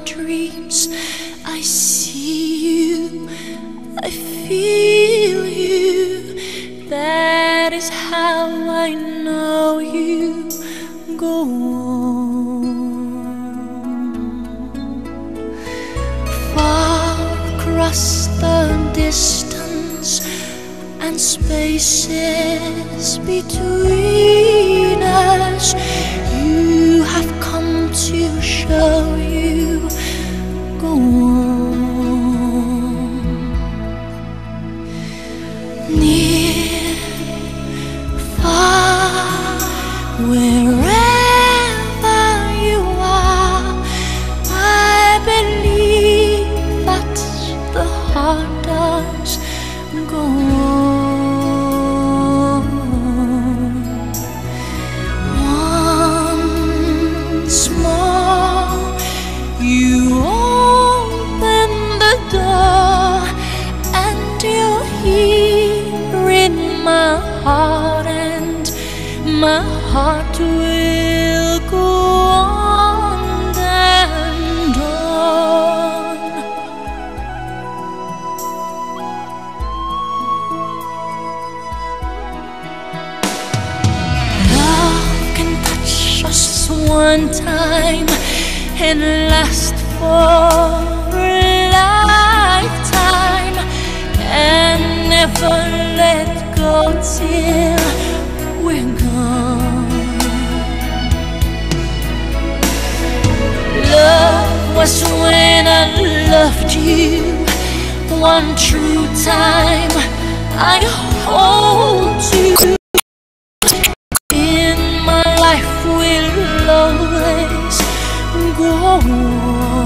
dreams. I see you, I feel you. That is how I know you. Go on. Far across the distance and spaces between us, wherever you are, I believe that the heart does go on. You open the door, and here in my heart, and my heart will go on and on. Love can touch us one time and last for a lifetime and never let go till was when I loved you one true time. I hold you in my life will always go on.